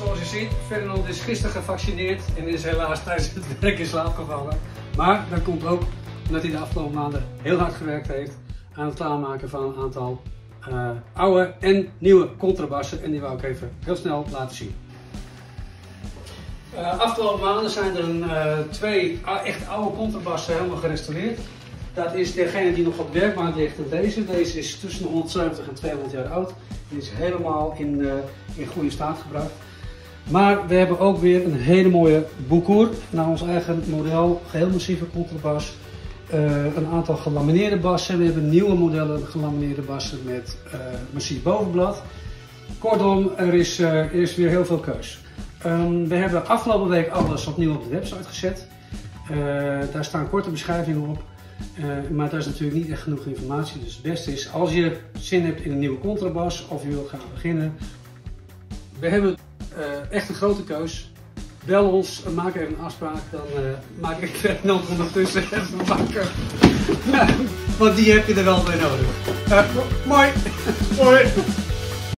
Zoals je ziet, Ferdinand is gisteren gevaccineerd en is helaas tijdens het werk in slaap gevallen. Maar dat komt ook omdat hij de afgelopen maanden heel hard gewerkt heeft aan het klaarmaken van een aantal uh, oude en nieuwe contrabassen. En die wou ik even heel snel laten zien. Uh, afgelopen maanden zijn er een, uh, twee echt oude contrabassen helemaal gerestaureerd. Dat is degene die nog op de werkbank ligt deze. Deze is tussen de 170 en 200 jaar oud. Die is helemaal in, in goede staat gebracht. Maar we hebben ook weer een hele mooie boekoer naar ons eigen model. Geheel massieve contrabas. Uh, een aantal gelamineerde bassen. We hebben nieuwe modellen gelamineerde bassen met uh, massief bovenblad. Kortom, er is, uh, er is weer heel veel keus. Um, we hebben afgelopen week alles opnieuw op de website gezet. daar staan korte beschrijvingen op. maar daar is natuurlijk niet echt genoeg informatie. Dus het beste is als je zin hebt in een nieuwe contrabas of je wilt gaan beginnen. We hebben echt een grote keus bel ons, maak even een afspraak, dan uh, maak ik Ferdinand ondertussen even wakker. Want die heb je er wel bij nodig. Mooi! Mooi!